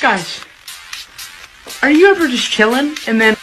Guys, are you ever just chilling and then